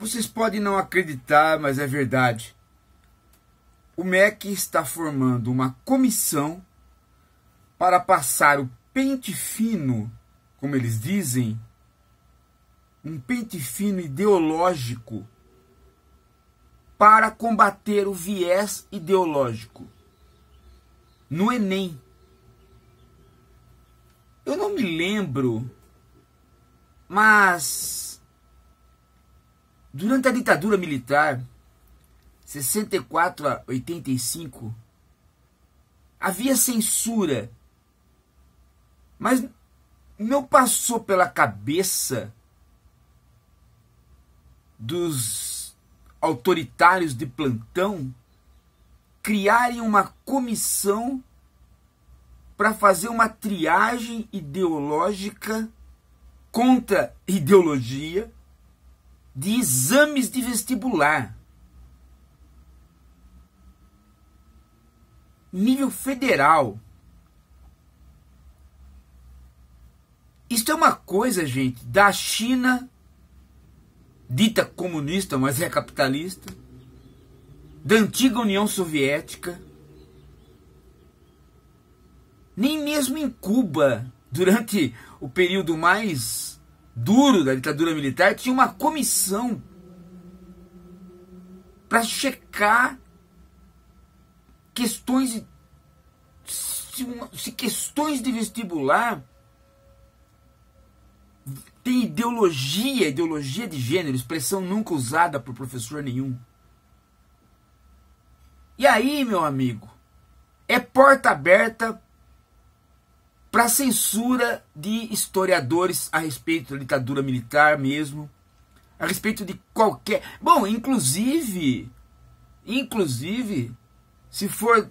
Vocês podem não acreditar, mas é verdade. O MEC está formando uma comissão para passar o pente fino, como eles dizem, um pente fino ideológico para combater o viés ideológico no Enem. Eu não me lembro, mas Durante a ditadura militar, 64 a 85, havia censura. Mas não passou pela cabeça dos autoritários de plantão criarem uma comissão para fazer uma triagem ideológica contra ideologia de exames de vestibular. Nível federal. Isto é uma coisa, gente, da China, dita comunista, mas é capitalista, da antiga União Soviética, nem mesmo em Cuba, durante o período mais duro da ditadura militar, tinha uma comissão para checar questões se, se questões de vestibular tem ideologia, ideologia de gênero, expressão nunca usada por professor nenhum. E aí, meu amigo, é porta aberta para censura de historiadores a respeito da ditadura militar mesmo, a respeito de qualquer, bom, inclusive, inclusive, se for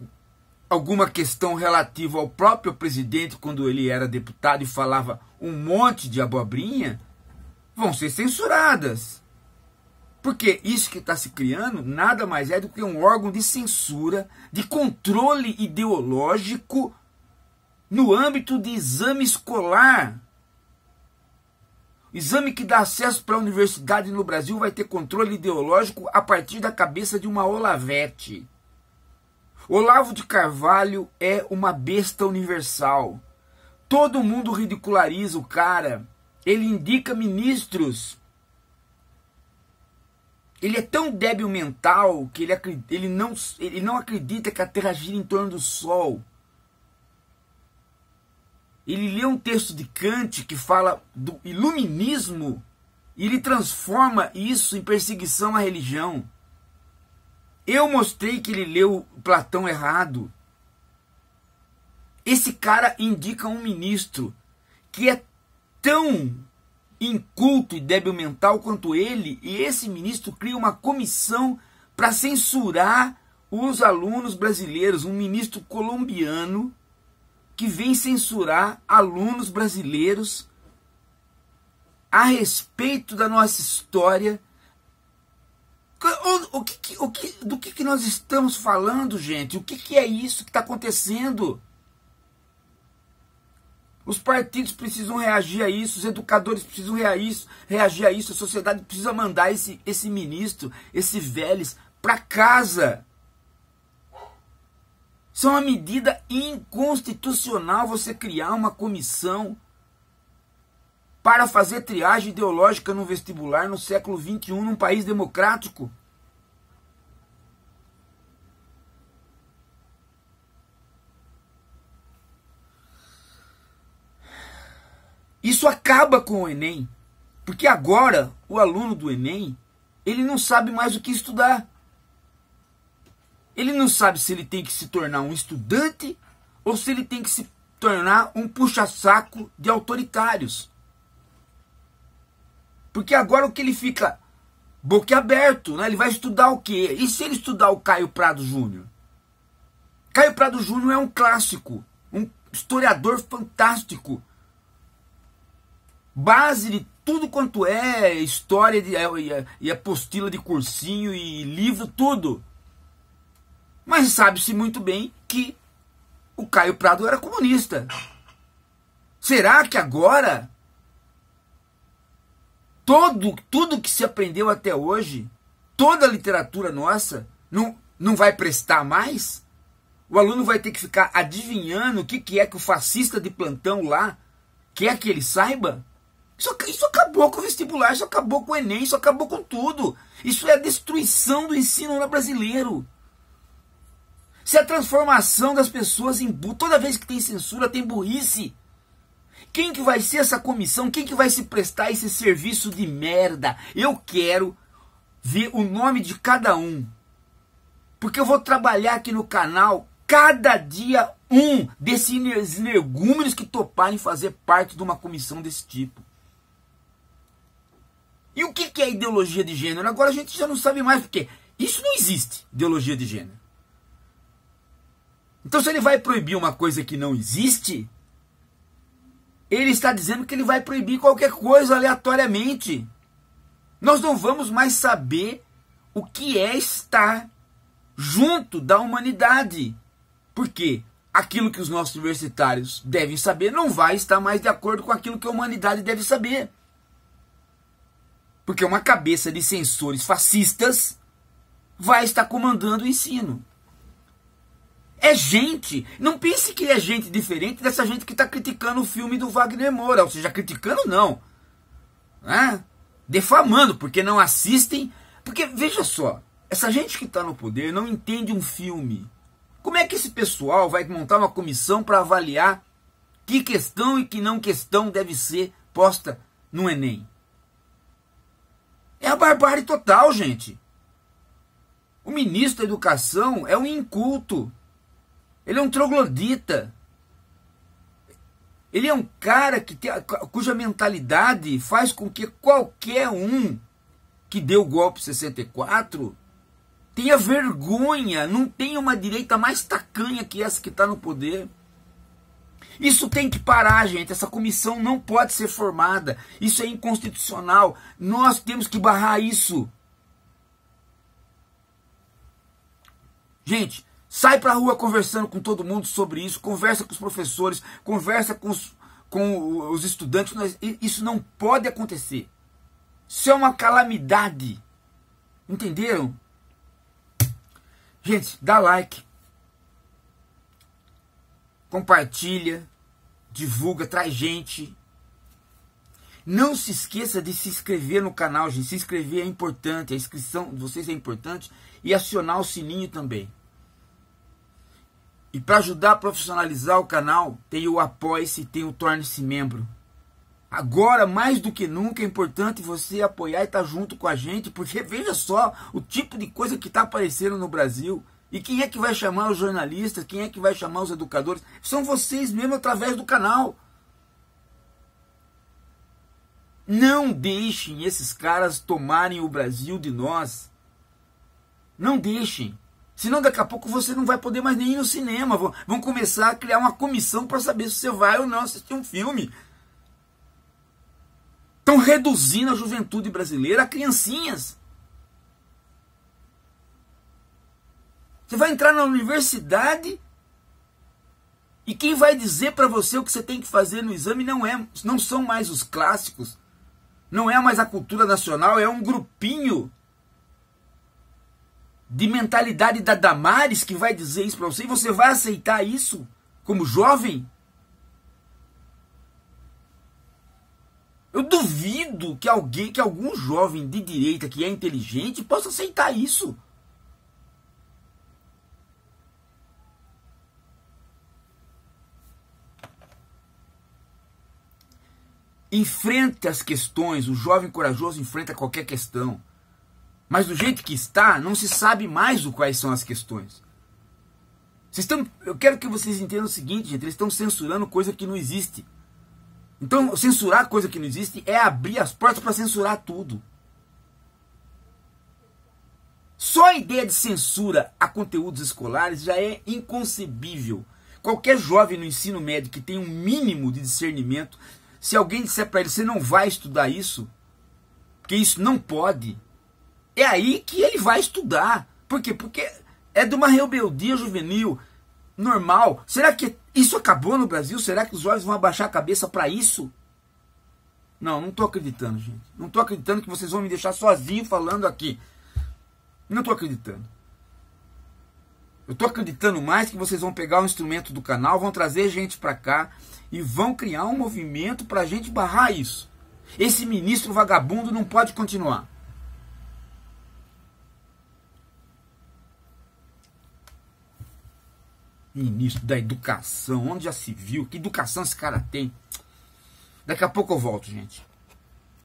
alguma questão relativa ao próprio presidente quando ele era deputado e falava um monte de abobrinha, vão ser censuradas. Porque isso que está se criando nada mais é do que um órgão de censura, de controle ideológico no âmbito de exame escolar. O exame que dá acesso para a universidade no Brasil vai ter controle ideológico a partir da cabeça de uma Olavete. Olavo de Carvalho é uma besta universal. Todo mundo ridiculariza o cara. Ele indica ministros. Ele é tão débil mental que ele, ele, não, ele não acredita que a Terra gira em torno do Sol. Ele lê um texto de Kant que fala do iluminismo e ele transforma isso em perseguição à religião. Eu mostrei que ele leu Platão errado. Esse cara indica um ministro que é tão inculto e débil mental quanto ele, e esse ministro cria uma comissão para censurar os alunos brasileiros, um ministro colombiano que vem censurar alunos brasileiros a respeito da nossa história. O, que, o que, do que, que nós estamos falando, gente? O que, que é isso que está acontecendo? Os partidos precisam reagir a isso, os educadores precisam reagir a isso, a sociedade precisa mandar esse, esse ministro, esse Vélez, para casa. Isso é uma medida inconstitucional você criar uma comissão para fazer triagem ideológica no vestibular no século XXI num país democrático. Isso acaba com o Enem, porque agora o aluno do Enem ele não sabe mais o que estudar. Ele não sabe se ele tem que se tornar um estudante ou se ele tem que se tornar um puxa-saco de autoritários. Porque agora o que ele fica boquiaberto, né? Ele vai estudar o quê? E se ele estudar o Caio Prado Júnior? Caio Prado Júnior é um clássico, um historiador fantástico. Base de tudo quanto é história de, e apostila de cursinho e livro, tudo. Mas sabe-se muito bem que o Caio Prado era comunista. Será que agora todo, tudo que se aprendeu até hoje, toda a literatura nossa, não, não vai prestar mais? O aluno vai ter que ficar adivinhando o que, que é que o fascista de plantão lá quer que ele saiba? Isso, isso acabou com o vestibular, isso acabou com o Enem, isso acabou com tudo. Isso é a destruição do ensino brasileiro. Se a transformação das pessoas em burro, toda vez que tem censura tem burrice. Quem que vai ser essa comissão? Quem que vai se prestar esse serviço de merda? Eu quero ver o nome de cada um. Porque eu vou trabalhar aqui no canal cada dia um desses energúmenos que toparem fazer parte de uma comissão desse tipo. E o que é ideologia de gênero? Agora a gente já não sabe mais, porque isso não existe, ideologia de gênero. Então, se ele vai proibir uma coisa que não existe, ele está dizendo que ele vai proibir qualquer coisa aleatoriamente. Nós não vamos mais saber o que é estar junto da humanidade. Porque aquilo que os nossos universitários devem saber não vai estar mais de acordo com aquilo que a humanidade deve saber. Porque uma cabeça de censores fascistas vai estar comandando o ensino. É gente. Não pense que é gente diferente dessa gente que está criticando o filme do Wagner Moura. Ou seja, criticando não. Né? Defamando, porque não assistem. Porque, veja só, essa gente que está no poder não entende um filme. Como é que esse pessoal vai montar uma comissão para avaliar que questão e que não questão deve ser posta no Enem? É a barbárie total, gente. O ministro da Educação é um inculto. Ele é um troglodita. Ele é um cara que tem, cuja mentalidade faz com que qualquer um que deu o golpe 64 tenha vergonha, não tenha uma direita mais tacanha que essa que está no poder. Isso tem que parar, gente. Essa comissão não pode ser formada. Isso é inconstitucional. Nós temos que barrar isso. Gente, Sai para a rua conversando com todo mundo sobre isso, conversa com os professores, conversa com os, com os estudantes. Isso não pode acontecer. Isso é uma calamidade. Entenderam? Gente, dá like. Compartilha, divulga, traz gente. Não se esqueça de se inscrever no canal, gente. Se inscrever é importante, a inscrição de vocês é importante e acionar o sininho também. E para ajudar a profissionalizar o canal, tem o Apoie-se, tem o Torne-se Membro. Agora, mais do que nunca, é importante você apoiar e estar tá junto com a gente, porque veja só o tipo de coisa que está aparecendo no Brasil. E quem é que vai chamar os jornalistas? Quem é que vai chamar os educadores? São vocês mesmo através do canal. Não deixem esses caras tomarem o Brasil de nós. Não deixem. Senão daqui a pouco você não vai poder mais nem ir no cinema. Vão começar a criar uma comissão para saber se você vai ou não assistir um filme. Estão reduzindo a juventude brasileira a criancinhas. Você vai entrar na universidade e quem vai dizer para você o que você tem que fazer no exame não é, não são mais os clássicos, não é mais a cultura nacional, é um grupinho de mentalidade da Damares que vai dizer isso para você e você vai aceitar isso como jovem? Eu duvido que alguém, que algum jovem de direita que é inteligente possa aceitar isso. Enfrenta as questões, o jovem corajoso enfrenta qualquer questão. Mas do jeito que está, não se sabe mais o quais são as questões. Vocês estão, eu quero que vocês entendam o seguinte, gente, eles estão censurando coisa que não existe. Então, censurar coisa que não existe é abrir as portas para censurar tudo. Só a ideia de censura a conteúdos escolares já é inconcebível. Qualquer jovem no ensino médio que tem um mínimo de discernimento, se alguém disser para ele, você não vai estudar isso, porque isso não pode, é aí que ele vai estudar. Por quê? Porque é de uma rebeldia juvenil normal. Será que isso acabou no Brasil? Será que os jovens vão abaixar a cabeça para isso? Não, não tô acreditando, gente. Não tô acreditando que vocês vão me deixar sozinho falando aqui. Não tô acreditando. Eu tô acreditando mais que vocês vão pegar o instrumento do canal, vão trazer gente para cá e vão criar um movimento pra gente barrar isso. Esse ministro vagabundo não pode continuar. Ministro da Educação, onde já se viu? Que educação esse cara tem? Daqui a pouco eu volto, gente.